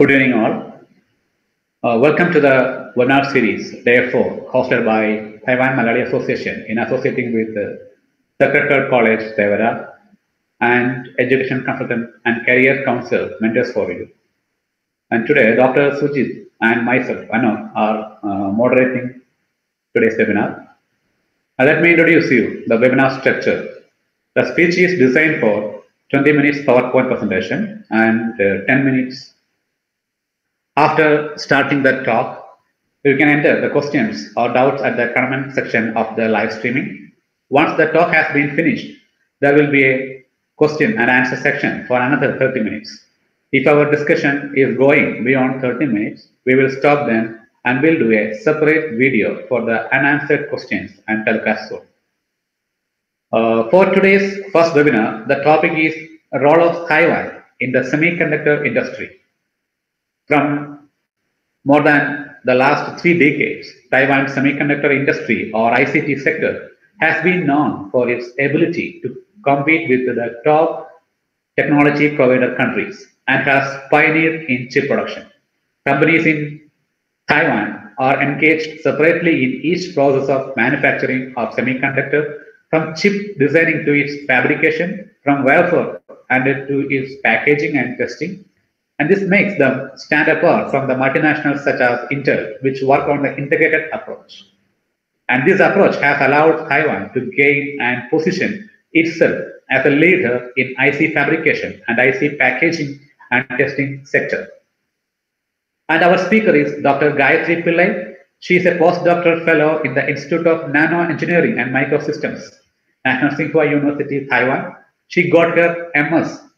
Good evening, all. Uh, welcome to the webinar series, Day 4, hosted by Taiwan Malayali Association in associating with uh, Sacred Heart College, Thevara, and Education Consultant and Career Council, Mentors for You. And today, Dr. Sujit and myself, Anand, are uh, moderating today's webinar. Uh, let me introduce you the webinar structure. The speech is designed for 20 minutes PowerPoint presentation and uh, 10 minutes. After starting the talk, you can enter the questions or doubts at the comment section of the live streaming. Once the talk has been finished, there will be a question and answer section for another 30 minutes. If our discussion is going beyond 30 minutes, we will stop then and we'll do a separate video for the unanswered questions and telecast soon. Uh, for today's first webinar, the topic is role of Taiwan in the semiconductor industry. From more than the last three decades, Taiwan's semiconductor industry or ICT sector has been known for its ability to compete with the top technology provider countries and has pioneered in chip production. Companies in Taiwan are engaged separately in each process of manufacturing of semiconductor from chip designing to its fabrication, from wafer and to its packaging and testing. And this makes them stand apart from the multinationals such as Intel, which work on the integrated approach. And this approach has allowed Taiwan to gain and position itself as a leader in IC fabrication and IC packaging and testing sector. And our speaker is Dr. Gayathri Pillai. She is a postdoctoral fellow in the Institute of Nano Engineering and Microsystems, National Tsing Hua University, Taiwan. She got her MS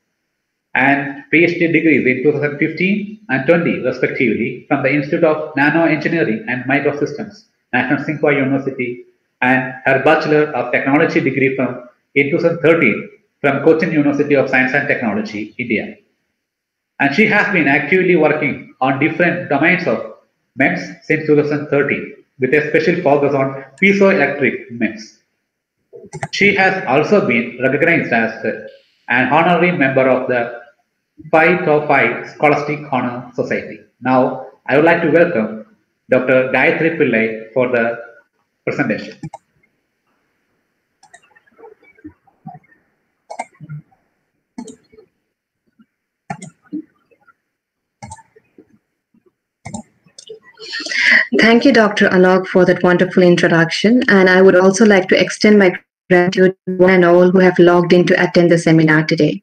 and PhD degrees in 2015 and 20, respectively, from the Institute of Nano Engineering and Microsystems, National Tsing Hua University, and her Bachelor of Technology degree from in 2013 from Cochin University of Science and Technology, India. And she has been actively working on different domains of MEMS since 2013 with a special focus on piezoelectric MEMS. She has also been recognized as an honorary member of the Phi Tau Phi Scholastic Honor Society. Now, I would like to welcome Dr. Gayathri Pillai for the presentation. Thank you, Dr. Alok, for that wonderful introduction. And I would also like to extend my gratitude to one and all who have logged in to attend the seminar today.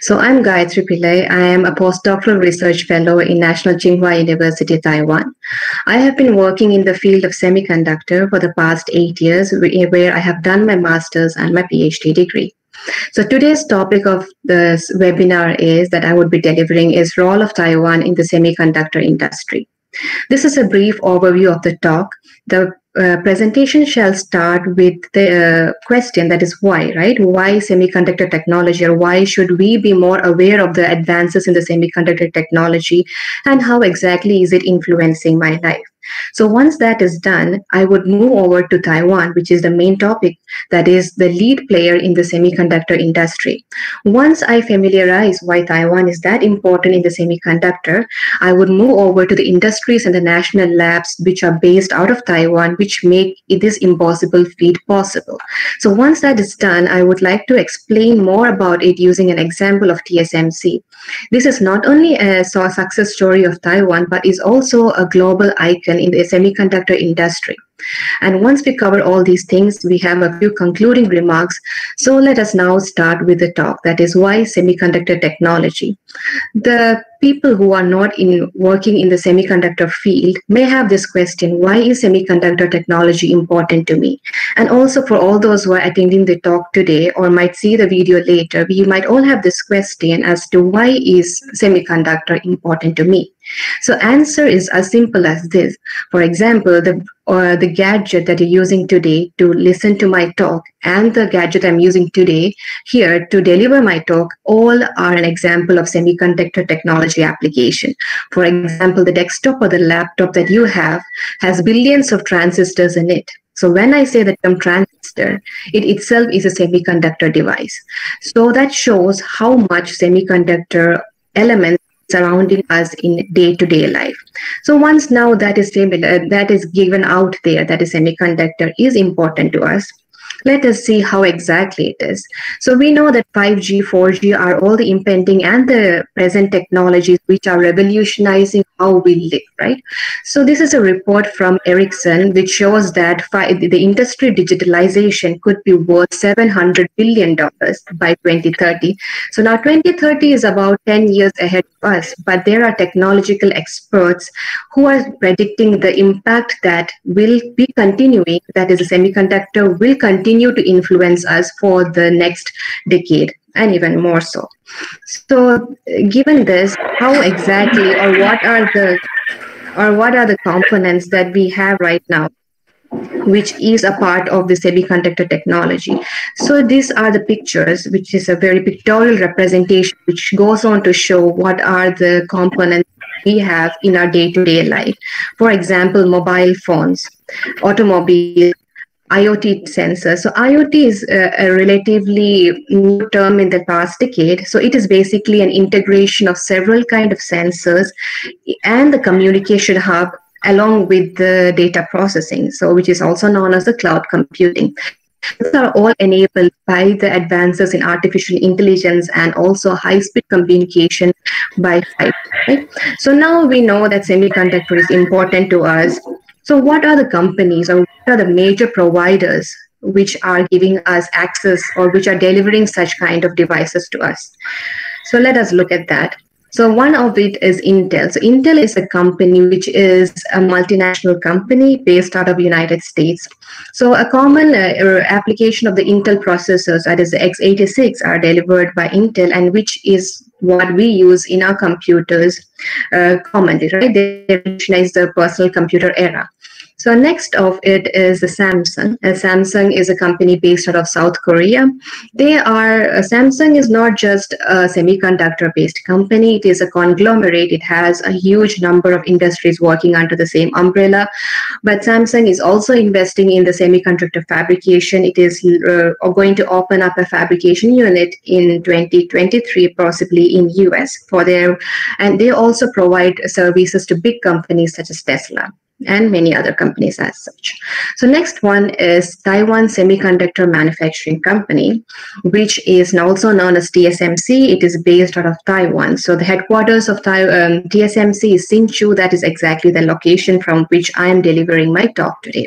So I'm Gayathri Pillai. I am a postdoctoral research fellow in National Tsing Hua University, Taiwan. I have been working in the field of semiconductor for the past eight years, where I have done my master's and my PhD degree. So today's topic of this webinar is that I would be delivering is role of Taiwan in the semiconductor industry. This is a brief overview of the talk. The uh, presentation shall start with the uh, question that is why, right? Why semiconductor technology or why should we be more aware of the advances in the semiconductor technology and how exactly is it influencing my life? So once that is done, I would move over to Taiwan, which is the main topic that is the lead player in the semiconductor industry. Once I familiarize why Taiwan is that important in the semiconductor, I would move over to the industries and the national labs which are based out of Taiwan, which make this impossible feat possible. So once that is done, I would like to explain more about it using an example of TSMC. This is not only a success story of Taiwan, but is also a global icon in the semiconductor industry. And once we cover all these things, we have a few concluding remarks. So let us now start with the talk. That is why semiconductor technology. The people who are not in working in the semiconductor field may have this question, why is semiconductor technology important to me? And also for all those who are attending the talk today or might see the video later, we might all have this question as to why is semiconductor important to me? So answer is as simple as this. For example, the or the gadget that you're using today to listen to my talk and the gadget I'm using today here to deliver my talk all are an example of semiconductor technology application. For example, the desktop or the laptop that you have has billions of transistors in it. So when I say the term transistor, it itself is a semiconductor device. So that shows how much semiconductor elements surrounding us in day-to-day life. So once now that is that is given out there, that is semiconductor is important to us. Let us see how exactly it is. So we know that 5G, 4G are all the impending and the present technologies which are revolutionizing how we live, right? So this is a report from Ericsson which shows that the industry digitalization could be worth 700 billion dollars by 2030. So now 2030 is about 10 years ahead of us, but there are technological experts who are predicting the impact that will be continuing, that is, the semiconductor will continue continue to influence us for the next decade and even more so. So, given this, how exactly or what are the or what are the components that we have right now which is a part of the semiconductor technology. So these are the pictures, which is a very pictorial representation, which goes on to show what are the components we have in our day-to-day life. For example, mobile phones, automobile, IoT sensors. So IoT is a, a, relatively new term in the past decade. So it is basically an integration of several kind of sensors and the communication hub along with the data processing. So which is also known as the cloud computing. These are all enabled by the advances in artificial intelligence and also high-speed communication by 5G. Right? So now we know that semiconductor is important to us so, what are the companies or what are the major providers which are giving us access or which are delivering such kind of devices to us? So, let us look at that. So one of it is Intel. So Intel is a company which is a multinational company based out of United States. So a common uh, application of the Intel processors, that is the x86, are delivered by Intel, and which is what we use in our computers uh, commonly, right? They revolutionize the personal computer era. So next of it is the Samsung. And Samsung is a company based out of South Korea. They are uh, Samsung is not just a semiconductor-based company. It is a conglomerate. It has a huge number of industries working under the same umbrella. But Samsung is also investing in the semiconductor fabrication. It is uh, going to open up a fabrication unit in 2023, possibly in US for their, and they also provide services to big companies such as Tesla and many other companies as such. So next one is Taiwan Semiconductor Manufacturing Company, which is also known as TSMC. It is based out of Taiwan. So the headquarters of um, TSMC is Hsinchu. That is exactly the location from which I am delivering my talk today.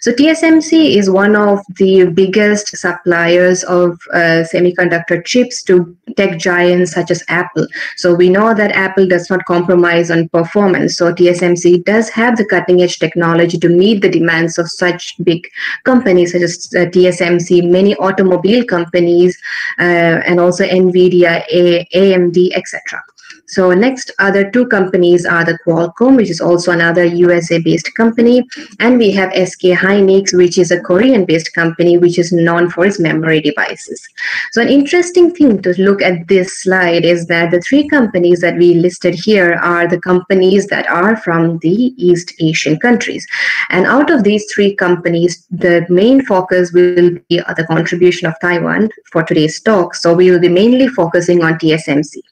So TSMC is one of the biggest suppliers of uh, semiconductor chips to tech giants such as Apple. So we know that Apple does not compromise on performance. So TSMC does have the cutting edge technology to meet the demands of such big companies such as uh, TSMC, many automobile companies, uh, and also NVIDIA, A- AMD, etc. So next other two companies are the Qualcomm, which is also another USA-based company, and we have SK Hynix, which is a Korean-based company, which is known for its memory devices. So an interesting thing to look at this slide is that the three companies that we listed here are the companies that are from the East Asian countries. And out of these three companies, the main focus will be the contribution of Taiwan for today's talk. So we will be mainly focusing on TSMC.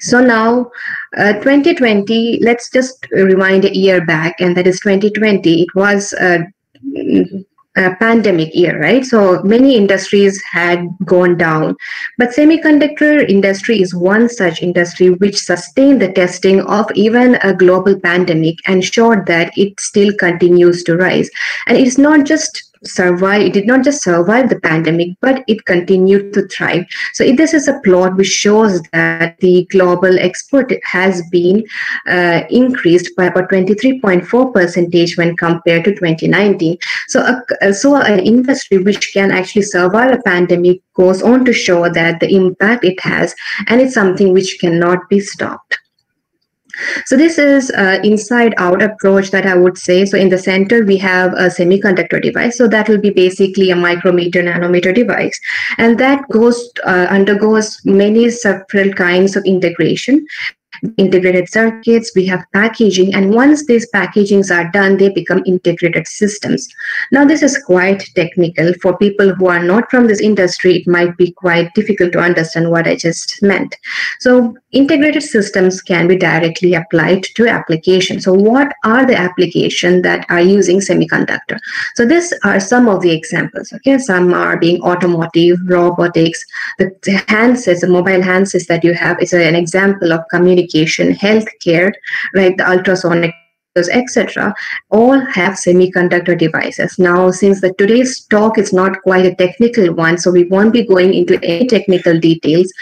So now, uh, 2020, let's just rewind a year back, and that is 2020. It was a, a pandemic year, right? So many industries had gone down, but semiconductor industry is one such industry which sustained the testing of even a global pandemic and showed that it still continues to rise. And it's not just survive it did not just survive the pandemic but it continued to thrive. So this is a plot which shows that the global export has been uh, increased by about 23.4 percentage when compared to 2019 so a, so an industry which can actually survive a pandemic goes on to show that the impact it has and it's something which cannot be stopped so this is an inside out approach that I would say. So in the center, we have a semiconductor device. So that will be basically a micrometer nanometer device. And that goes uh, undergoes many several kinds of integration. Integrated circuits, we have packaging, and once these packagings are done, they become integrated systems. Now, this is quite technical. For people who are not from this industry, it might be quite difficult to understand what I just meant. So, integrated systems can be directly applied to applications. So, what are the applications that are using semiconductor? So, these are some of the examples. Okay, some are being automotive, robotics, the handsets, the mobile handsets that you have is an example of communication, healthcare, right? The ultrasonic etc all have semiconductor devices now since the today's talk is not quite a technical one so we won't be going into any technical details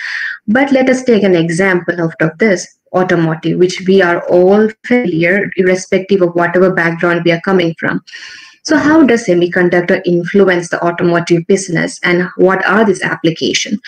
but let us take an example of this automotive which we are all familiar irrespective of whatever background we are coming from so how does semiconductor influence the automotive business and what are these applications?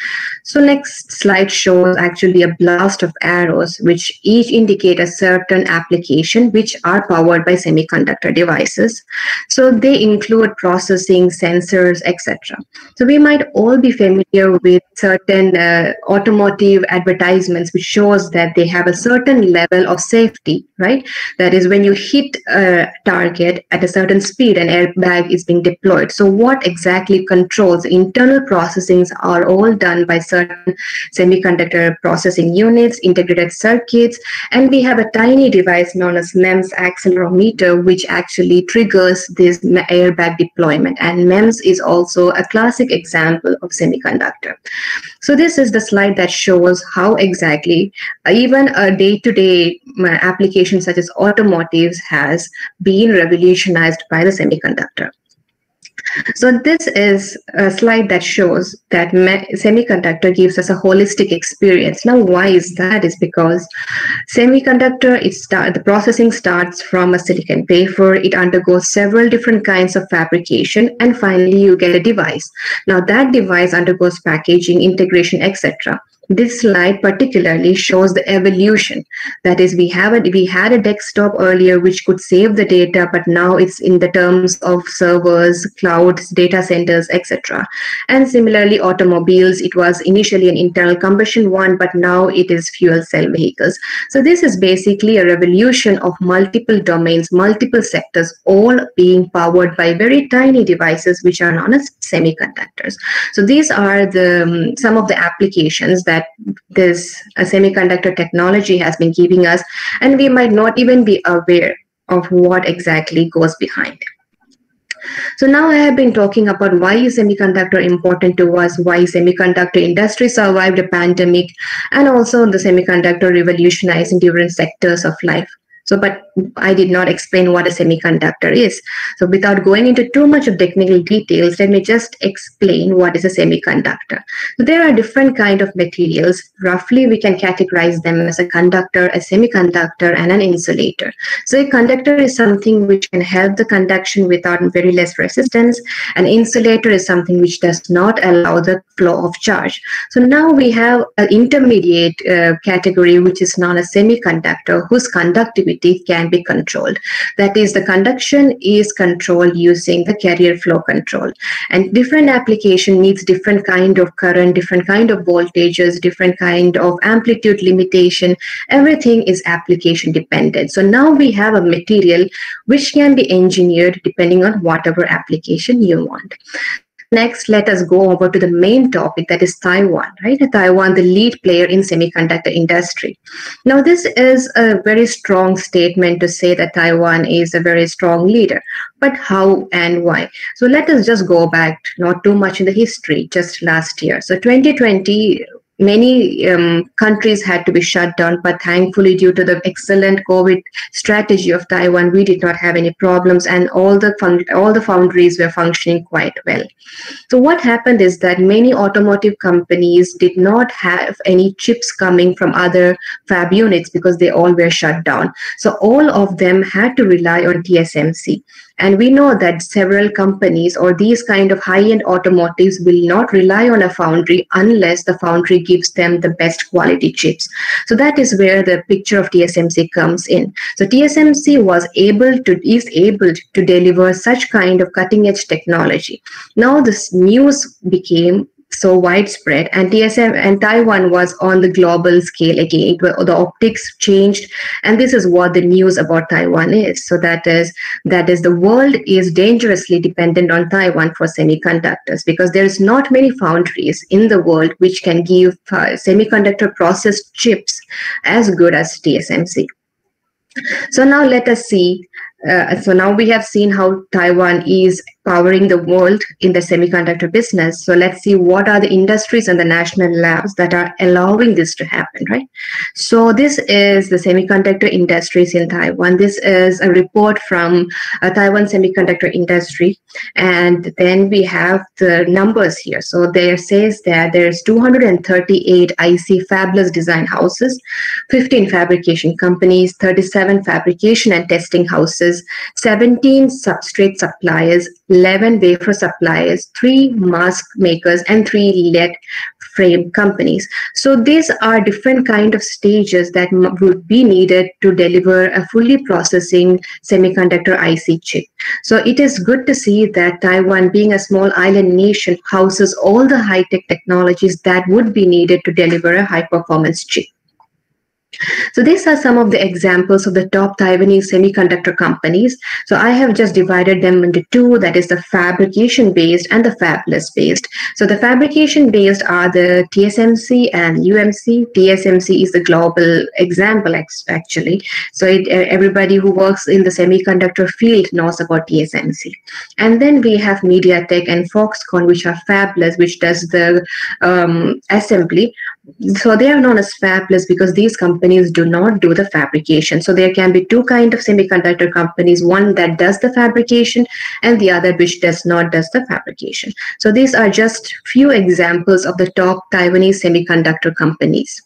So next slide shows actually a blast of arrows which each indicate a certain application which are powered by semiconductor devices. So they include processing, sensors, etc. So we might all be familiar with certain uh, automotive advertisements which shows that they have a certain level of safety, right? That is when you hit a target at a certain speed and airbag is being deployed. So what exactly controls internal processings are all done by certain semiconductor processing units, integrated circuits, and we have a tiny device known as MEMS accelerometer, which actually triggers this airbag deployment. And MEMS is also a classic example of semiconductor. So this is the slide that shows how exactly uh, even a day-to-day -day application such as automotives has been revolutionized by the semiconductor semiconductor. So this is a slide that shows that semiconductor gives us a holistic experience. Now, why is that? Is because semiconductor, it start, the processing starts from a silicon wafer. It undergoes several different kinds of fabrication, and finally you get a device. Now that device undergoes packaging, integration, etc. This slide particularly shows the evolution. That is, we have a, we had a desktop earlier which could save the data, but now it's in the terms of servers, clouds, data centers, etc. And similarly, automobiles, it was initially an internal combustion one, but now it is fuel cell vehicles. So this is basically a revolution of multiple domains, multiple sectors, all being powered by very tiny devices which are known as semiconductors. So these are the um, some of the applications that this semiconductor technology has been giving us, and we might not even be aware of what exactly goes behind. So now I have been talking about why is semiconductor important to us, why semiconductor industry survived a pandemic, and also the semiconductor revolutionizing different sectors of life. So, but I did not explain what a semiconductor is. So without going into too much of technical details, let me just explain what is a semiconductor. So there are different kind of materials. Roughly, we can categorize them as a conductor, a semiconductor, and an insulator. So a conductor is something which can help the conduction without very less resistance. An insulator is something which does not allow the flow of charge. So now we have an intermediate uh, category, which is known as semiconductor, whose conductivity can be controlled. That is, the conduction is controlled using the carrier flow control. And different application needs different kind of current, different kind of voltages, different kind of amplitude limitation. Everything is application dependent. So now we have a material which can be engineered depending on whatever application you want. Next, let us go over to the main topic that is Taiwan, right? Taiwan, the lead player in semiconductor industry. Now, this is a very strong statement to say that Taiwan is a very strong leader, but how and why? So let us just go back, not too much in the history, just last year. So 2020 many um, countries had to be shut down, but thankfully, due to the excellent COVID strategy of Taiwan, we did not have any problems, and all the all the foundries were functioning quite well. So what happened is that many automotive companies did not have any chips coming from other fab units because they all were shut down. So all of them had to rely on TSMC. And we know that several companies or these kind of high-end automotives will not rely on a foundry unless the foundry gives them the best quality chips. So that is where the picture of TSMC comes in. So TSMC was able to is able to deliver such kind of cutting edge technology. Now this news became so widespread and tsm and taiwan was on the global scale again. The optics changed and this is what the news about taiwan is. So that is that is the world is dangerously dependent on taiwan for semiconductors because there is not many foundries in the world which can give uh, semiconductor processed chips as good as tsmc so now let us see uh, so now we have seen how Taiwan is powering the world in the semiconductor business. So let's see what are the industries and the national labs that are allowing this to happen, right? So this is the semiconductor industries in Taiwan. This is a report from a Taiwan Semiconductor Industry. And then we have the numbers here. So there says that there's 238 IC fabless design houses, 15 fabrication companies, 37 fabrication and testing houses, 17 substrate suppliers, 11 wafer suppliers, 3 mask makers, and 3 lead frame companies. So these are different kind of stages that would be needed to deliver a fully processing semiconductor IC chip. So it is good to see that Taiwan, being a small island nation, houses all the high-tech technologies that would be needed to deliver a high-performance chip. So these are some of the examples of the top Taiwanese semiconductor companies. So I have just divided them into two, that is the fabrication based and the fabless based. So the fabrication based are the TSMC and UMC. TSMC is the global example actually. So it, everybody who works in the semiconductor field knows about TSMC. And then we have MediaTek and Foxconn, which are fabless, which does the um, assembly so they are known as fabless because these companies do not do the fabrication. So there can be two kind of semiconductor companies one that does the fabrication and the other which does not does the fabrication. So these are just few examples of the top taiwanese semiconductor companies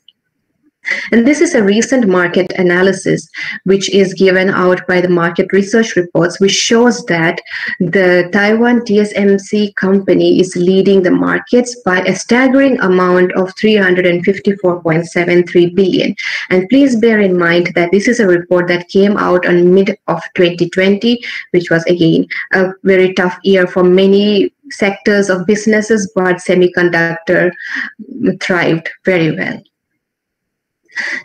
and this is a recent market analysis which is given out by the market research reports, which shows that the Taiwan TSMC company is leading the markets by a staggering amount of 354.73 billion. And please bear in mind that this is a report that came out on mid of 2020, which was again a very tough year for many sectors of businesses, but semiconductor thrived very well.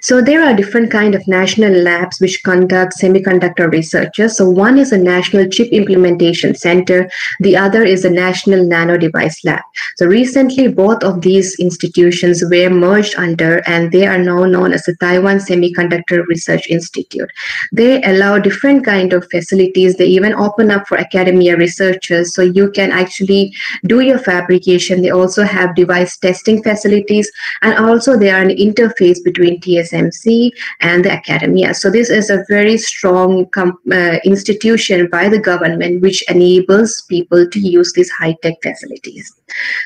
So there are different kind of national labs which conduct semiconductor researchers. So one is a National Chip Implementation Center. The other is a National Nano Device Lab. So recently, both of these institutions were merged under, and they are now known as the Taiwan Semiconductor Research Institute. They allow different kind of facilities. They even open up for academia researchers. So you can actually do your fabrication. They also have device testing facilities, and also they are an interface between TSMC and the academia. So this is a very strong uh, institution by the government which enables people to use these high-tech facilities.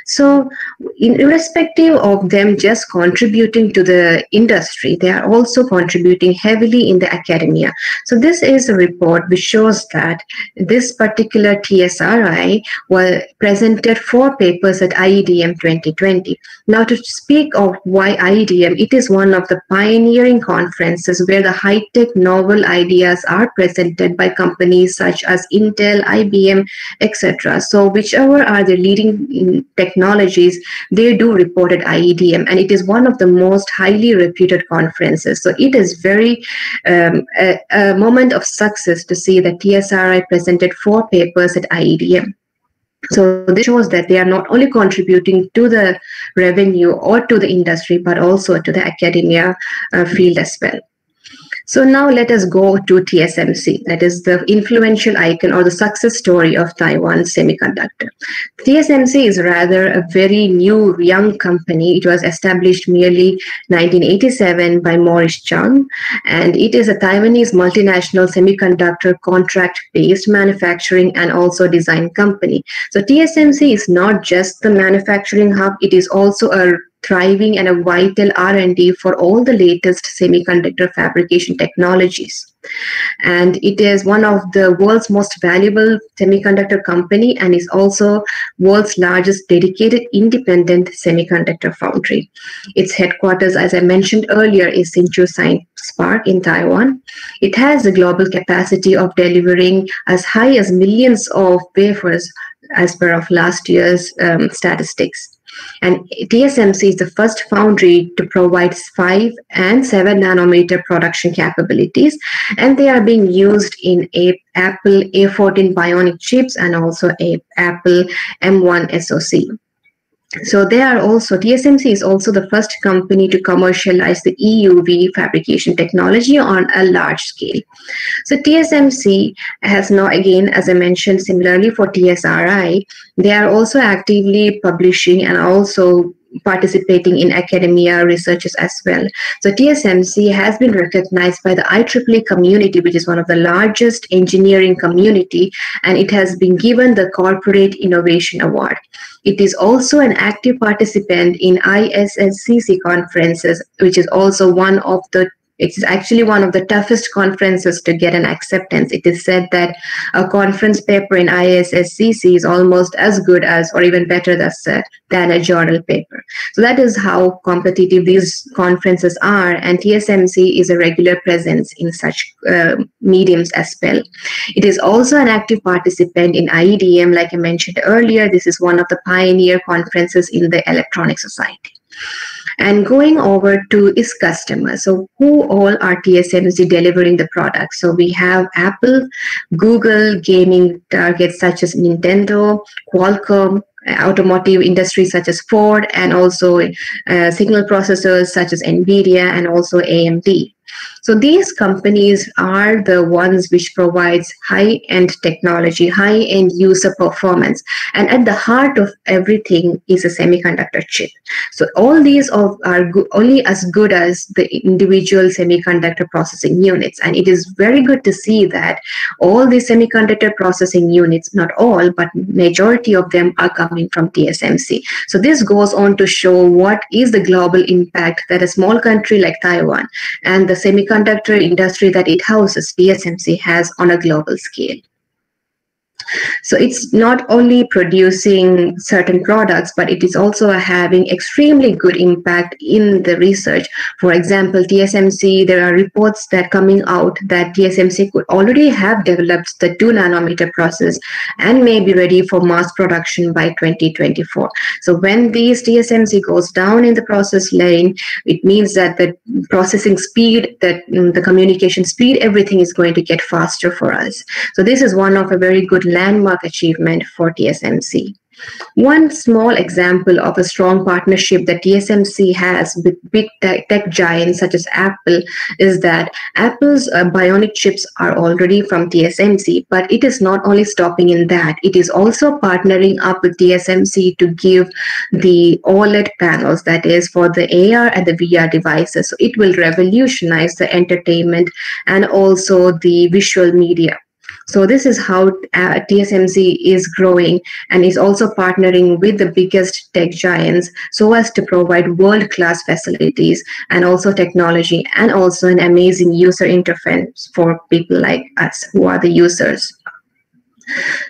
So irrespective of them just contributing to the industry, they are also contributing heavily in the academia. So this is a report which shows that this particular TSRI was presented four papers at IEDM 2020. Now to speak of why IEDM, it is one of the pioneering conferences where the high-tech novel ideas are presented by companies such as Intel, IBM, etc. So whichever are the leading technologies, they do report at IEDM and it is one of the most highly reputed conferences. So it is very um, a, a moment of success to see that TSRI presented four papers at IEDM. So this shows that they are not only contributing to the revenue or to the industry, but also to the academia uh, field as well. So now let us go to TSMC, that is the influential icon or the success story of Taiwan Semiconductor. TSMC is rather a very new young company. It was established merely 1987 by Morris Chang, and it is a Taiwanese multinational semiconductor contract-based manufacturing and also design company. So TSMC is not just the manufacturing hub, it is also a thriving and a vital R&D for all the latest semiconductor fabrication technologies. And it is one of the world's most valuable semiconductor company and is also world's largest dedicated independent semiconductor foundry. Its headquarters, as I mentioned earlier, is Hsinchu Science Park in Taiwan. It has a global capacity of delivering as high as millions of wafers as per of last year's um, statistics. And TSMC is the first foundry to provide 5 and 7 nanometer production capabilities, and they are being used in a Apple A14 Bionic chips and also a Apple M1 SoC. So they are also TSMC is also the first company to commercialize the EUV fabrication technology on a large scale. So TSMC has now again, as I mentioned, similarly for TSRI, they are also actively publishing and also participating in academia researches as well. So TSMC has been recognized by the IEEE community, which is one of the largest engineering community, and it has been given the Corporate Innovation Award. It is also an active participant in ISSCC conferences, which is also one of the it's actually one of the toughest conferences to get an acceptance. It is said that a conference paper in ISSCC is almost as good as, or even better than a journal paper. So that is how competitive these conferences are, and TSMC is a regular presence in such uh, mediums as well. It is also an active participant in IEDM, like I mentioned earlier. This is one of the pioneer conferences in the Electronic Society and going over to its customers. So who all are TSMC delivering the product? So we have Apple, Google, gaming targets such as Nintendo, Qualcomm, automotive industry such as Ford, and also uh, signal processors such as NVIDIA and also AMD. So these companies are the ones which provides high-end technology, high-end user performance, and at the heart of everything is a semiconductor chip. So all these are, only as good as the individual semiconductor processing units, and it is very good to see that all these semiconductor processing units, not all, but majority of them are coming from TSMC. So this goes on to show what is the global impact that a small country like Taiwan and the semiconductor industry that it houses, TSMC, has on a global scale. So it's not only producing certain products, but it is also having extremely good impact in the research. For example, TSMC, there are reports that coming out that TSMC could already have developed the two nanometer process and may be ready for mass production by 2024. So when these TSMC goes down in the process lane, it means that the processing speed, that mm, the communication speed, everything is going to get faster for us. So this is one of a very good landmark achievement for TSMC. One small example of a strong partnership that TSMC has with big tech, giants such as Apple is that Apple's uh, bionic chips are already from TSMC, but it is not only stopping in that, it is also partnering up with TSMC to give the OLED panels, that is for the AR and the VR devices. So it will revolutionize the entertainment and also the visual media. So this is how uh, TSMC is growing and is also partnering with the biggest tech giants so as to provide world-class facilities and also technology and also an amazing user interface for people like us who are the users.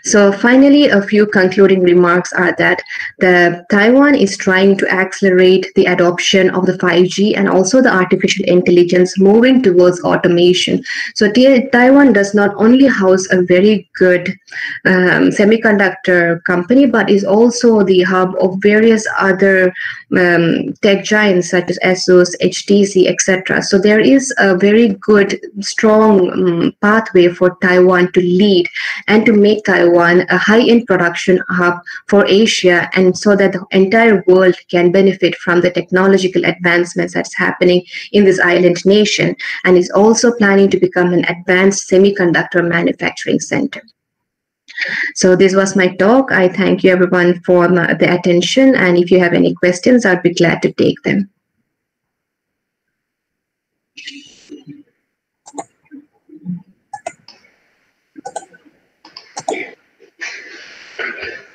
So finally, a few concluding remarks are that the Taiwan is trying to accelerate the adoption of the 5G and also the artificial intelligence moving towards automation. So Taiwan does not only house a very good um, semiconductor company, but is also the hub of various other um, tech giants such as ASUS, HTC, etc. So there is a very good, strong um, pathway for Taiwan to lead and to make Taiwan a high-end production hub for Asia and so that the entire world can benefit from the technological advancements that's happening in this island nation and is also planning to become an advanced semiconductor manufacturing center. So this was my talk. I thank you everyone for the attention and if you have any questions, I'd be glad to take them.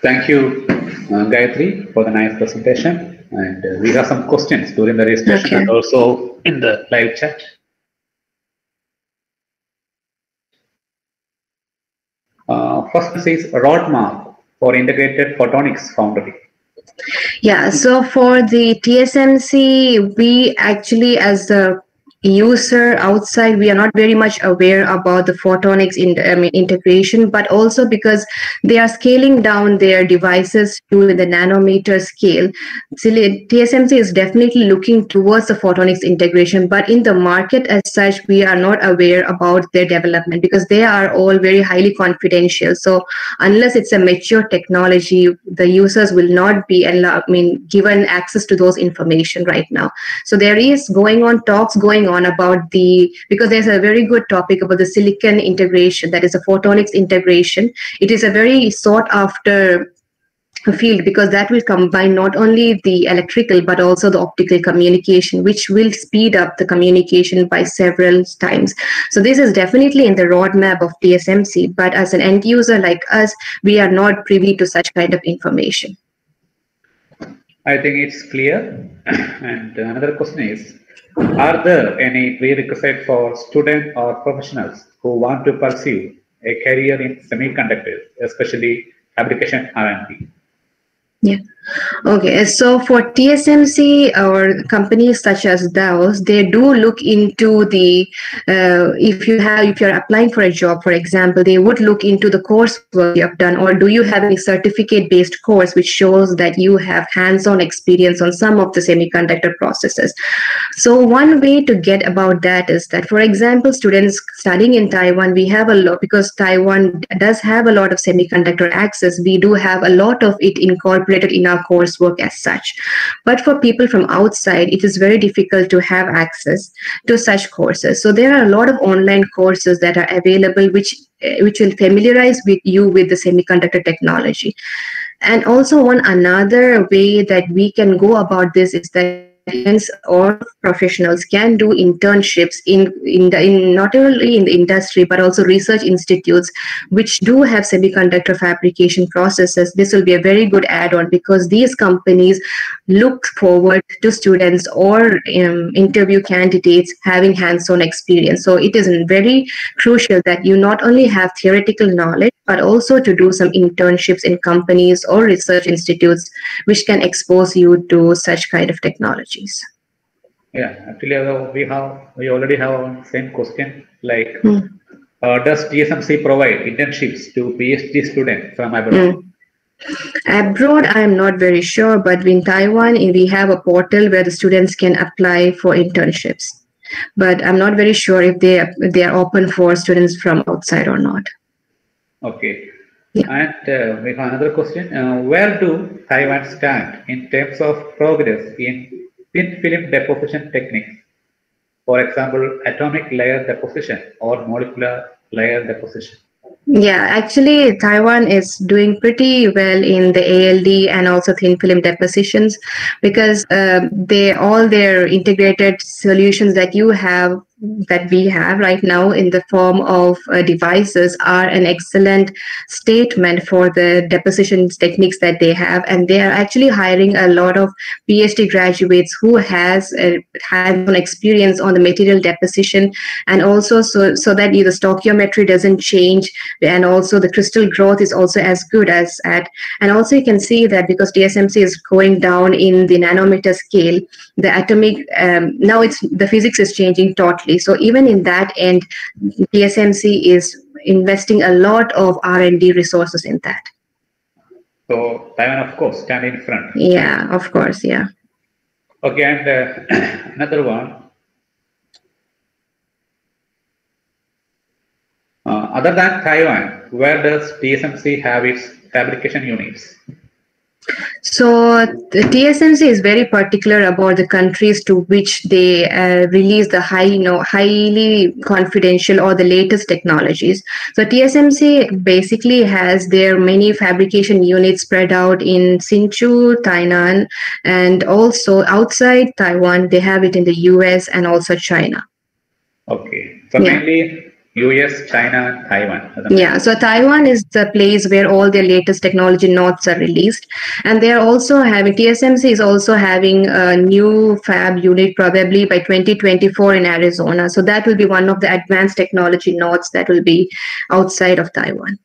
Thank you, uh, Gayathri, for the nice presentation. And uh, we have some questions during the registration okay. and also in the live chat. Uh, first is roadmap for integrated photonics foundry. Yeah, so for the TSMC, we actually, as the user outside we are not very much aware about the photonics in I mean, integration but also because they are scaling down their devices to the nanometer scale. So tsmc is definitely looking towards the photonics integration but in the market as such we are not aware about their development because they are all very highly confidential. So unless it's a mature technology the users will not be allowed, I mean given access to those information right now. So there is going on talks going on about the because there's a very good topic about the silicon integration that is a photonics integration. It is a very sought after field because that will combine not only the electrical but also the optical communication which will speed up the communication by several times. So this is definitely in the roadmap of tsmc but as an end user like us we are not privy to such kind of information. I think it's clear. And another question is are there any prerequisites for students or professionals who want to pursue a career in semiconductors, especially fabrication R&D? Yeah. Okay. So for TSMC or companies such as those, they do look into the uh, if you have if you're applying for a job, for example, they would look into the coursework you have done, or do you have a certificate-based course which shows that you have hands-on experience on some of the semiconductor processes. So one way to get about that is that, for example, students studying in Taiwan, we have a lot because Taiwan does have a lot of semiconductor access. We do have a lot of it incorporated in our coursework as such. But for people from outside, it is very difficult to have access to such courses. So there are a lot of online courses that are available, which eh, which will familiarize with you with the semiconductor technology. And also one another way that we can go about this is that students or professionals can do internships in, in, the, in not only in the industry but also research institutes which do have semiconductor fabrication processes. This will be a very good add-on because these companies look forward to students or um, interview candidates having hands-on experience. So it is very crucial that you not only have theoretical knowledge but also to do some internships in companies or research institutes which can expose you to such kind of technology technologies? Yeah, actually, uh, we have we already have one same question. Like, mm. uh, does TSMC provide internships to PhD students from abroad? Mm. Abroad, I am not very sure, but in Taiwan, we have a portal where the students can apply for internships. But I'm not very sure if they they are open for students from outside or not. Okay. Yeah. And uh, we have another question. Uh, where do Taiwan stand in terms of progress in thin film deposition techniques. For example, atomic layer deposition or molecular layer deposition. Yeah, actually, Taiwan is doing pretty well in the ALD and also thin film depositions because uh, they all their integrated solutions that you have that we have right now in the form of uh, devices are an excellent statement for the deposition techniques that they have. And they are actually hiring a lot of phd graduates who has uh, hands-on experience on the material deposition. And also so so that the stoichiometry doesn't change and also the crystal growth is also as good as at and also you can see that because tsmc is going down in the nanometer scale the atomic um, now it's the physics is changing totally so even in that end, TSMC is investing a lot of R&D resources in that. So Taiwan, of course, stand in front. Yeah, of course, yeah. Okay, and uh, another one. Uh, other than Taiwan, where does TSMC have its fabrication units? So the TSMC is very particular about the countries to which they uh, release the high, you know, highly confidential or the latest technologies. So TSMC basically has their many fabrication units spread out in Hsinchu, Tainan, and also outside Taiwan. They have it in the US and also China. Okay, so yeah. mainly US, China, Taiwan. Yeah, so Taiwan is the place where all their latest technology nodes are released. And they're also having, TSMC is also having a new fab unit probably by 2024 in Arizona. So that will be one of the advanced technology nodes that will be outside of Taiwan.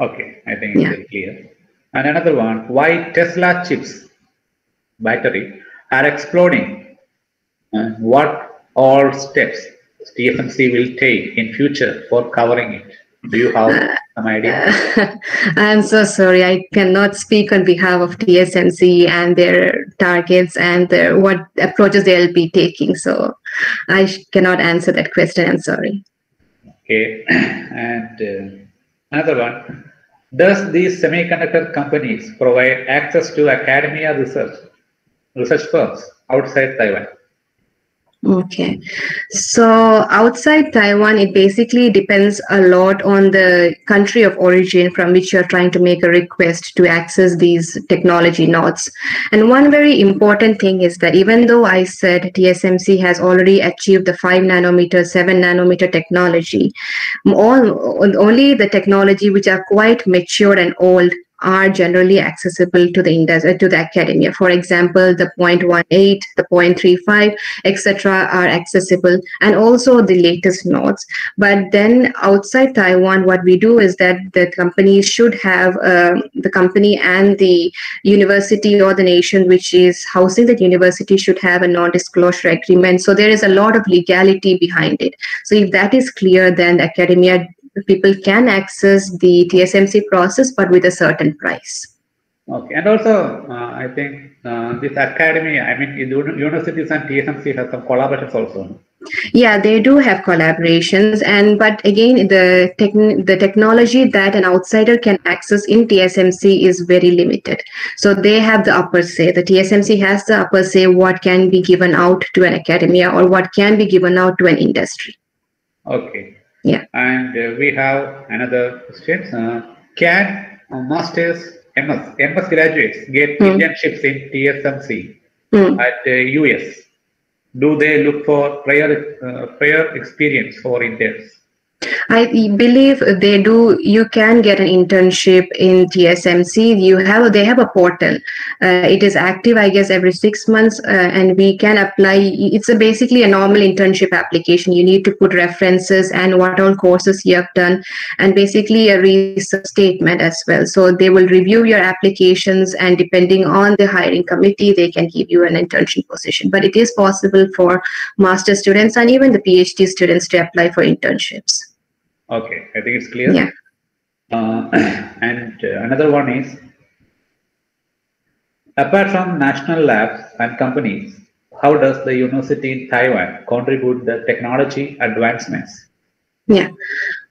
Okay, I think it's clear. And another one, why Tesla chips battery are exploding and what all steps TSMC will take in future for covering it? Do you have some idea? I'm so sorry. I cannot speak on behalf of TSMC and their targets and their, what approaches they'll be taking. So I cannot answer that question. I'm sorry. Okay. And uh, another one. Does these semiconductor companies provide access to academia research, research firms outside Taiwan? Okay. So outside Taiwan, it basically depends a lot on the country of origin from which you're trying to make a request to access these technology nodes. And one very important thing is that even though I said TSMC has already achieved the 5 nanometer, 7 nanometer technology, all, only the technology which are quite mature and old are generally accessible to the industry to the academia. For example the 0.18 the 0.35 etc are accessible and also the latest nodes. But then outside taiwan what we do is that the company should have uh, the company and the university or the nation which is housing the university should have a non-disclosure agreement. So there is a lot of legality behind it. So if that is clear then the academia people can access the TSMC process, but with a certain price. Okay, and also uh, I think uh, this academy, I mean, universities and TSMC have some collaborations also. Yeah, they do have collaborations, and but again, the tech, the technology that an outsider can access in TSMC is very limited. So they have the upper say. The TSMC has the upper say what can be given out to an academia or what can be given out to an industry. Okay. Yeah. And uh, we have another question. Uh, can uh, masters, MS, MS graduates get mm. internships in TSMC mm. at US? Do they look for prior uh, prior experience for interns? I believe they do. You can get an internship in TSMC. You have they have a portal. Uh, it is active, I guess, every six months, uh, and we can apply. It's a basically a normal internship application. You need to put references and what all courses you have done, and basically a research statement as well. So they will review your applications, and depending on the hiring committee, they can give you an internship position. But it is possible for master students and even the PhD students to apply for internships. Okay, I think it's clear. Yeah. Uh, and uh, another one is, apart from national labs and companies, how does the university in Taiwan contribute the technology advancements? Yeah.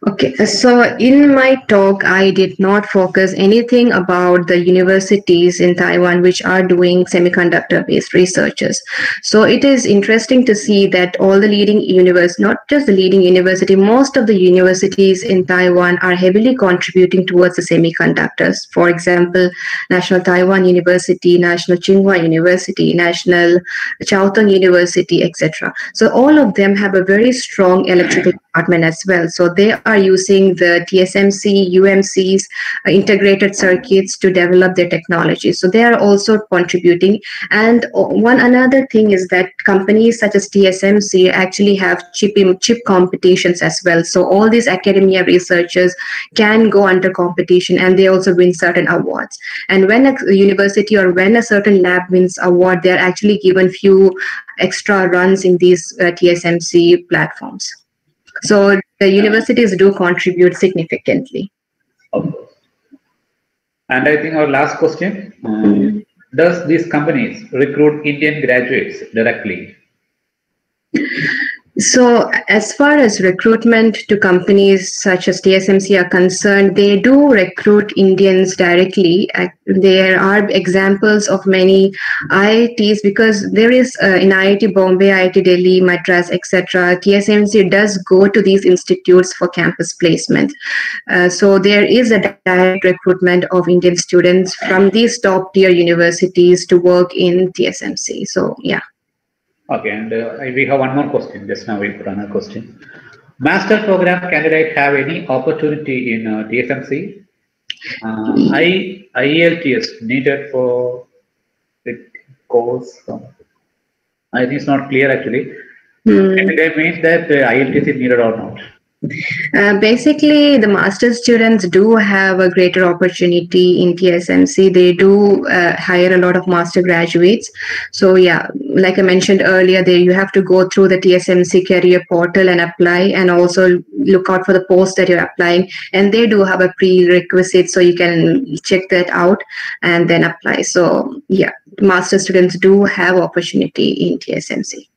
Okay, so in my talk, I did not focus anything about the universities in Taiwan which are doing semiconductor based researches. So it is interesting to see that all the leading universities, not just the leading university, most of the universities in Taiwan are heavily contributing towards the semiconductors. For example, National Taiwan University, National Tsing Hua University, National Chiao Tung University, etc. So all of them have a very strong electrical department as well. So they are are using the TSMC, UMC's uh, integrated circuits to develop their technology. So they are also contributing. And uh, one another thing is that companies such as TSMC actually have chip chip competitions as well. So all these academia researchers can go under competition and they also win certain awards. And when a university or when a certain lab wins award, they're actually given few extra runs in these uh, TSMC platforms. So the universities do contribute significantly. And I think our last question, mm-hmm. does these companies recruit Indian graduates directly? So, as far as recruitment to companies such as TSMC are concerned, they do recruit Indians directly. There are examples of many IITs because there is uh, in IIT Bombay, IIT Delhi, Madras, etc. TSMC does go to these institutes for campus placement. Uh, so, there is a direct recruitment of Indian students from these top tier universities to work in TSMC. So, yeah. Okay, and uh, we have one more question. Just now we'll put another question. Master program candidate have any opportunity in uh, TSMC? Uh, I, IELTS needed for the course. I think it's not clear actually. Mm. And that means that uh, IELTS is needed or not. Uh, basically, the master's students do have a greater opportunity in TSMC. They do uh, hire a lot of master graduates. So, yeah, like I mentioned earlier, there you have to go through the TSMC career portal and apply, and also look out for the post that you're applying. And they do have a prerequisite, so you can check that out and then apply. So, yeah, master students do have opportunity in TSMC.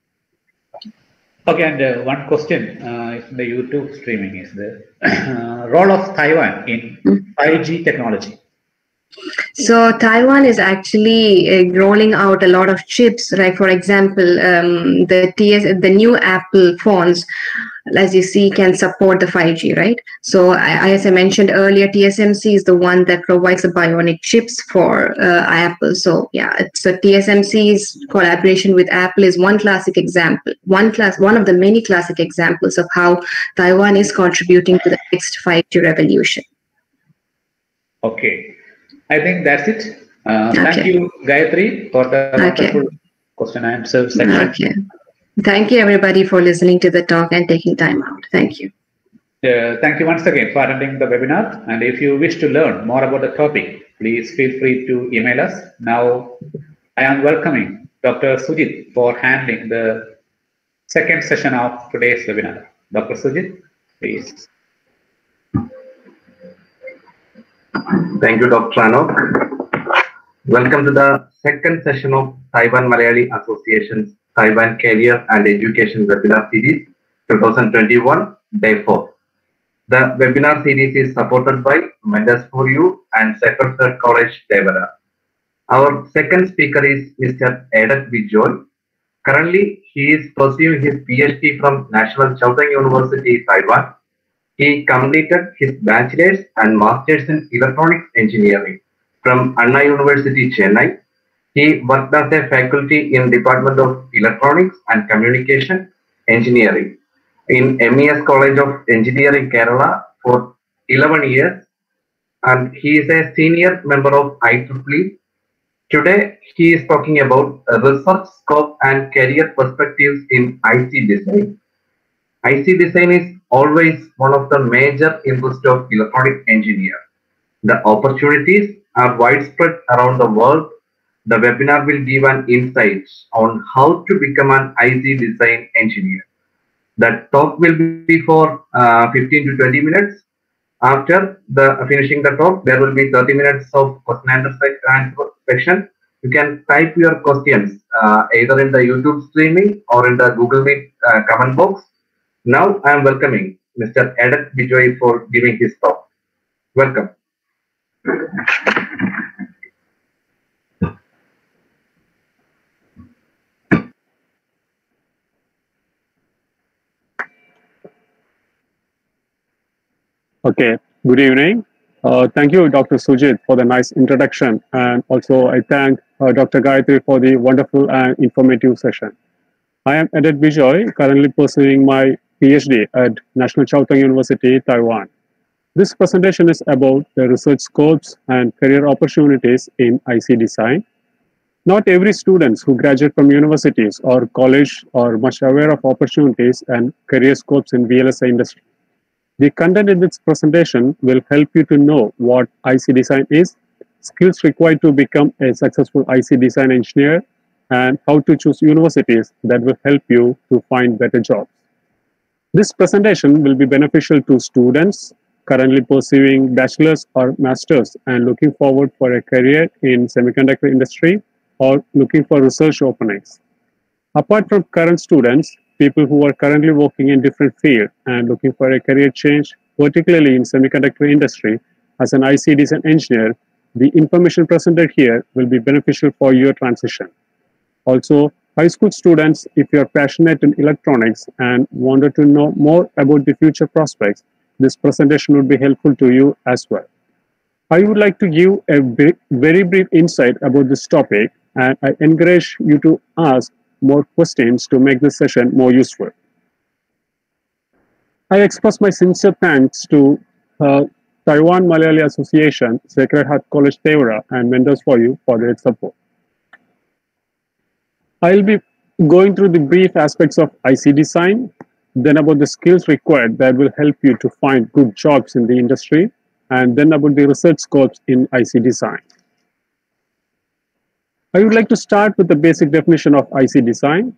Okay, and uh, one question uh, is the YouTube streaming is the role of Taiwan in 5G technology. So Taiwan is actually uh, rolling out a lot of chips. Like for example, um, the TS, the new Apple phones, as you see, can support the 5G, right? So I, as I mentioned earlier, TSMC is the one that provides the bionic chips for uh, Apple. So yeah, so TSMC's collaboration with Apple is one classic example, one class, one of the many classic examples of how Taiwan is contributing to the next 5G revolution. Okay. I think that's it. Uh, Okay. Thank you, Gayathri, for the Okay. wonderful question and answer section. Okay. Thank you everybody for listening to the talk and taking time out. Thank you. Uh, thank you once again for attending the webinar. And if you wish to learn more about the topic, please feel free to email us. Now, I am welcoming Dr. Sujit for handling the second session of today's webinar. Dr. Sujit, please. Thank you, Dr. Anok. Welcome to the second session of Taiwan Malayali Association's Taiwan Career and Education Webinar Series 2021, Day 4. The webinar series is supported by Mentors for You and Sacred Heart College, Thevara. Our second speaker is Mr. Edet Bijoy. Currently, he is pursuing his PhD from National Southern University, Taiwan. He completed his bachelor's and master's in electronics engineering from Anna University, Chennai. He worked as a faculty in Department of Electronics and Communication Engineering in MES College of Engineering, Kerala for 11 years. And he is a senior member of IEEE. Today, he is talking about research scope and career perspectives in IC design. IC design is always one of the major interests of electronic engineer. The opportunities are widespread around the world. The webinar will give an insight on how to become an IC design engineer. The talk will be for uh, 15 to 20 minutes. After the finishing the talk, there will be 30 minutes of question and answer section. You can type your questions uh, either in the YouTube streaming or in the Google Meet uh, comment box. Now I am welcoming Mr. Edet Bijoy for giving his talk. Welcome. Okay, good evening. Uh, thank you, Dr. Sujit, for the nice introduction. And also, I thank uh, Dr. Gayathri for the wonderful and informative session. I am Edet Bijoy, currently pursuing my PhD at National Chiao Tung University, Taiwan. This presentation is about the research scopes and career opportunities in IC design. Not every students who graduate from universities or college are much aware of opportunities and career scopes in VLSI industry. The content in this presentation will help you to know what IC design is, skills required to become a successful IC design engineer, and how to choose universities that will help you to find better jobs. This presentation will be beneficial to students currently pursuing bachelor's or master's and looking forward for a career in semiconductor industry or looking for research openings. Apart from current students, people who are currently working in different fields and looking for a career change, particularly in semiconductor industry, as an IC design engineer, the information presented here will be beneficial for your transition. Also, high school students, if you are passionate in electronics and wanted to know more about the future prospects, this presentation would be helpful to you as well. I would like to give a very brief insight about this topic, and I encourage you to ask more questions to make this session more useful. I express my sincere thanks to uh, Taiwan Malayali Association, Sacred Heart College Thevara, and Mentors for You for their support. I'll be going through the brief aspects of IC design. then about the skills required that will help you to find good jobs in the industry, and then about the research scopes in IC design. I would like to start with the basic definition of IC design.